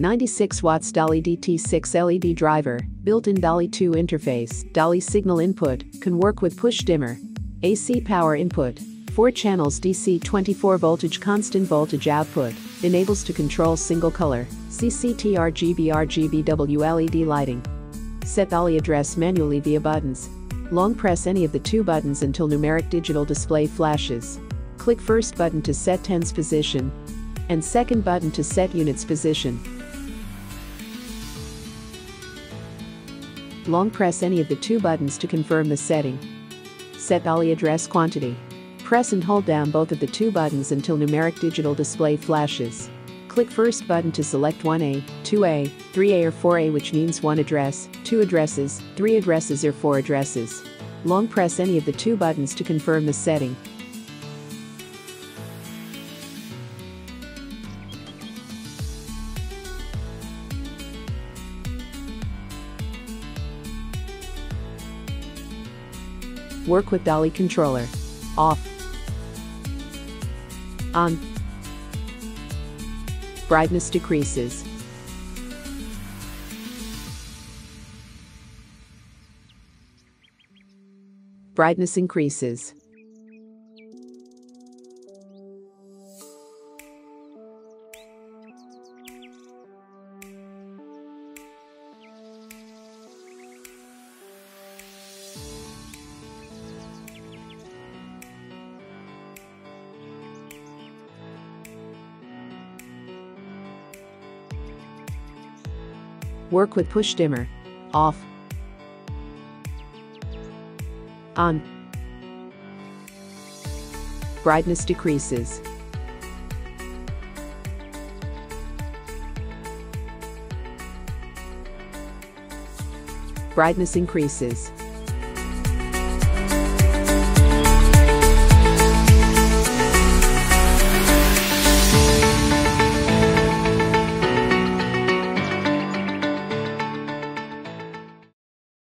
96 watts DALI DT6 LED driver, built-in DALI 2 interface, DALI signal input, can work with push dimmer. AC power input, 4 channels DC 24 voltage constant voltage output, enables to control single color, CCT RGB RGBW LED lighting. Set DALI address manually via buttons. Long press any of the two buttons until numeric digital display flashes. Click first button to set tens position and second button to set units position. Long press any of the two buttons to confirm the setting. Set DALI address quantity. Press and hold down both of the two buttons until numeric digital display flashes. Click first button to select 1A, 2A, 3A or 4A which means one address, two addresses, three addresses or four addresses. Long press any of the two buttons to confirm the setting. Work with DALI controller. Off. On. Brightness decreases. Brightness increases. Work with push dimmer. Off. On. Brightness decreases. Brightness increases.